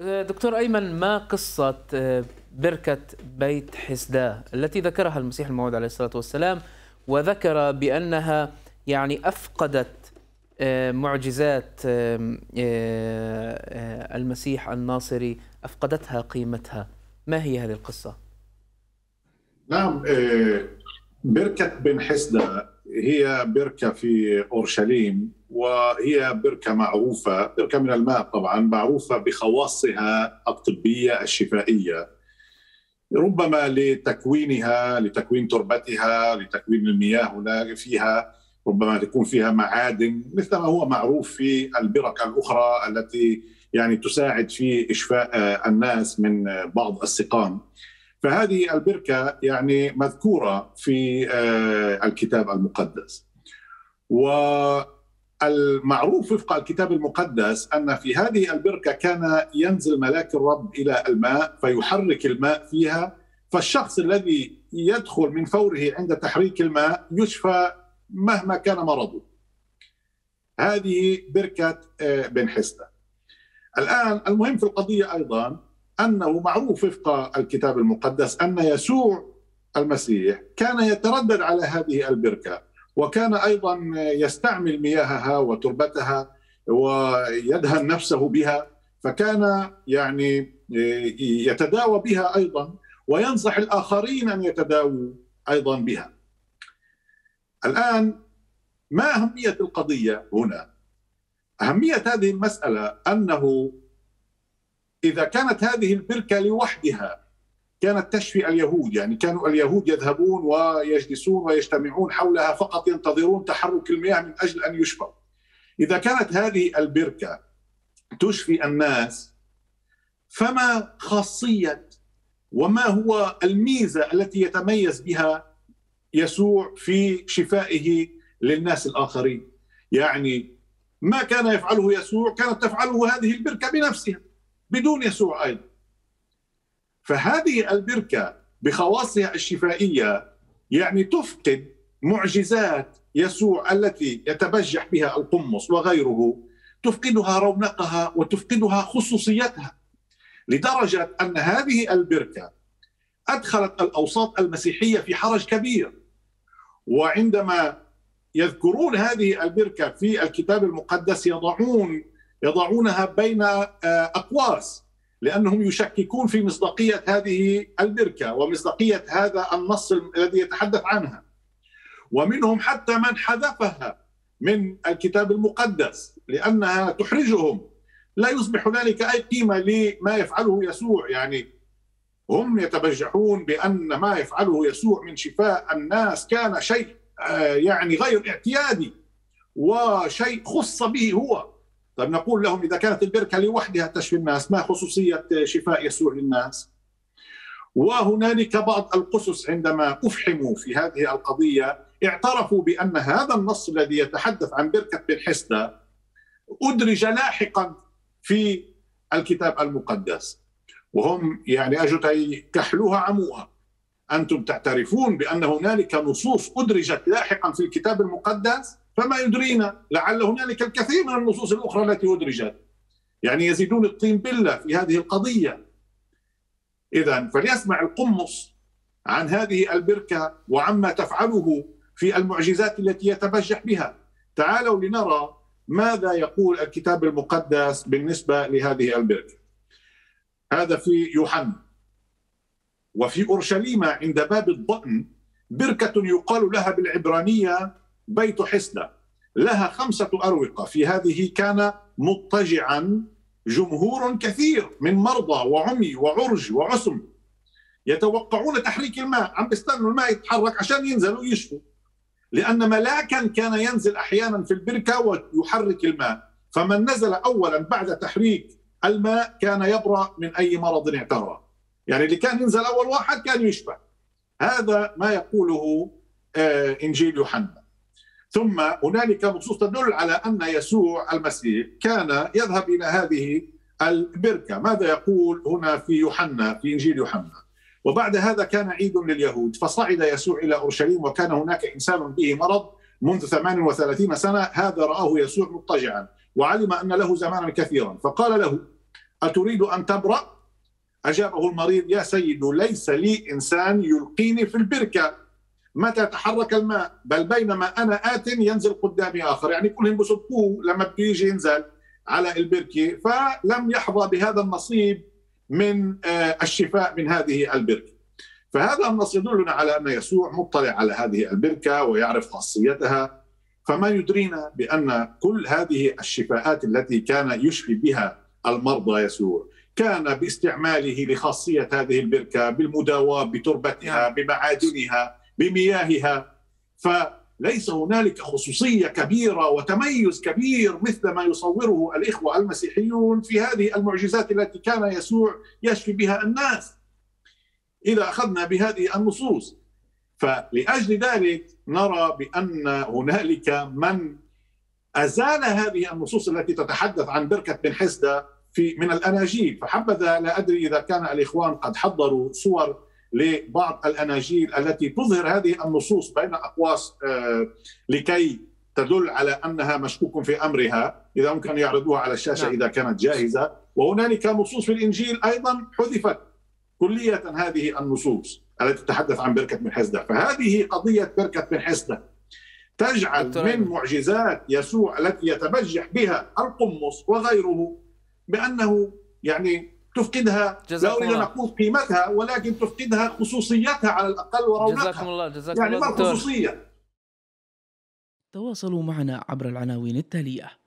دكتور أيمن ما قصة بركة بيت حسداه التي ذكرها المسيح الموعود عليه الصلاة والسلام وذكر بأنها يعني أفقدت معجزات المسيح الناصري أفقدتها قيمتها ما هي هذه القصة؟ نعم بركة بن حسدة هي بركة في أورشليم وهي بركة معروفة بركة من الماء طبعا معروفة بخواصها الطبية الشفائية. ربما لتكوينها لتكوين تربتها لتكوين المياه هناك فيها ربما تكون فيها معادن مثل ما هو معروف في البرك الأخرى التي يعني تساعد في إشفاء الناس من بعض السقام. فهذه البركة يعني مذكورة في الكتاب المقدس. والمعروف وفق الكتاب المقدس أن في هذه البركة كان ينزل ملاك الرب إلى الماء فيحرك الماء فيها فالشخص الذي يدخل من فوره عند تحريك الماء يشفى مهما كان مرضه. هذه بركة بن حسدة الآن المهم في القضية أيضا أنه معروف وفق الكتاب المقدس أن يسوع المسيح كان يتردد على هذه البركة. وكان أيضا يستعمل مياهها وتربتها ويدهن نفسه بها فكان يعني يتداوى بها أيضا وينصح الآخرين أن يتداووا أيضا بها الآن ما أهمية القضية هنا؟ أهمية هذه المسألة أنه إذا كانت هذه البركة لوحدها كانت تشفي اليهود يعني كانوا اليهود يذهبون ويجلسون ويجتمعون حولها فقط ينتظرون تحرك المياه من أجل أن يشفوا إذا كانت هذه البركة تشفي الناس فما خاصية وما هو الميزة التي يتميز بها يسوع في شفائه للناس الآخرين؟ يعني ما كان يفعله يسوع كانت تفعله هذه البركة بنفسها بدون يسوع أيضا. فهذه البركة بخواصها الشفائية يعني تفقد معجزات يسوع التي يتبجح بها القمص وغيره تفقدها رونقها وتفقدها خصوصيتها. لدرجة أن هذه البركة أدخلت الأوساط المسيحية في حرج كبير. وعندما يذكرون هذه البركة في الكتاب المقدس يضعون يضعونها بين أقواس. لأنهم يشككون في مصداقية هذه البركة ومصداقية هذا النص الذي يتحدث عنها. ومنهم حتى من حذفها من الكتاب المقدس لأنها تحرجهم. لا يصبح هنالك أي قيمة لما يفعله يسوع. يعني هم يتبجحون بأن ما يفعله يسوع من شفاء الناس كان شيء يعني غير اعتيادي وشيء خص به هو. طيب نقول لهم إذا كانت البركة لوحدها تشفي الناس ما خصوصية شفاء يسوع للناس؟ وهنالك بعض القسس عندما أفحموا في هذه القضية اعترفوا بأن هذا النص الذي يتحدث عن بركة بن حسده أدرج لاحقا في الكتاب المقدس. وهم يعني اجوا كحلوها عموها. أنتم تعترفون بأن هنالك نصوص أدرجت لاحقا في الكتاب المقدس؟ فما يدرينا لعل هنالك الكثير من النصوص الأخرى التي أدرجت. يعني يزيدون الطين بلة في هذه القضية. إذا فليسمع القمص عن هذه البركة وعما تفعله في المعجزات التي يتبجح بها. تعالوا لنرى ماذا يقول الكتاب المقدس بالنسبة لهذه البركة. هذا في يوحنا. وفي أورشليم عند باب الضأن بركة يقال لها بالعبرانية بيت حسدة لها خمسة أروقة. في هذه كان مضطجعا جمهور كثير من مرضى وعمي وعرج وعسم يتوقعون تحريك الماء. عم بيستنوا الماء يتحرك عشان ينزلوا يشفوا. لأن ملاكا كان ينزل أحيانا في البركة ويحرك الماء. فمن نزل أولا بعد تحريك الماء كان يبرأ من أي مرض اعترى. يعني اللي كان ينزل أول واحد كان يشفى. هذا ما يقوله إنجيل يوحنا. ثم هنالك نصوص تدل على أن يسوع المسيح كان يذهب إلى هذه البركة، ماذا يقول هنا في يوحنا في إنجيل يوحنا؟ وبعد هذا كان عيد لليهود فصعد يسوع إلى أورشليم وكان هناك إنسان به مرض منذ 38 سنة هذا رآه يسوع مضطجعا وعلم أن له زمانا كثيرا فقال له أتريد أن تبرأ؟ أجابه المريض يا سيد ليس لي إنسان يلقيني في البركة متى تحرك الماء؟ بل بينما أنا آت ينزل قدامي آخر. يعني كلهم بصدقوه لما بده يجي ينزل على البركة فلم يحظى بهذا النصيب من آه، الشفاء من هذه البركة. فهذا النص يدلنا على أن يسوع مطلع على هذه البركة ويعرف خاصيتها. فما يدرينا بأن كل هذه الشفاءات التي كان يشفي بها المرضى يسوع كان باستعماله لخاصية هذه البركة بالمداواة بتربتها نعم. بمعادنها. بمياهها. فليس هنالك خصوصية كبيرة وتميز كبير مثل ما يصوره الإخوة المسيحيون في هذه المعجزات التي كان يسوع يشفي بها الناس. إذا أخذنا بهذه النصوص فلأجل ذلك نرى بأن هنالك من أزال هذه النصوص التي تتحدث عن بركة بن حسدة في من الأناجيل. فحبذا لا أدري إذا كان الإخوان قد حضروا صور لبعض الأناجيل التي تظهر هذه النصوص بين أقواس آه، لكي تدل على أنها مشكوك في أمرها. إذا ممكن يعرضوها على الشاشة نعم. إذا كانت جاهزة. وهنالك نصوص في الإنجيل أيضا حذفت كلية هذه النصوص التي تتحدث عن بركة بن حسدة. فهذه قضية بركة بن حسدة تجعل من معجزات يسوع التي يتبجح بها القمص وغيره بأنه يعني تفقدها لا أريد أن أقول قيمتها ولكن تفقدها خصوصيتها على الأقل ورونقها. جزاكم الله جزاكم يعني الله ما خصوصية؟ تواصلوا معنا عبر العناوين التالية.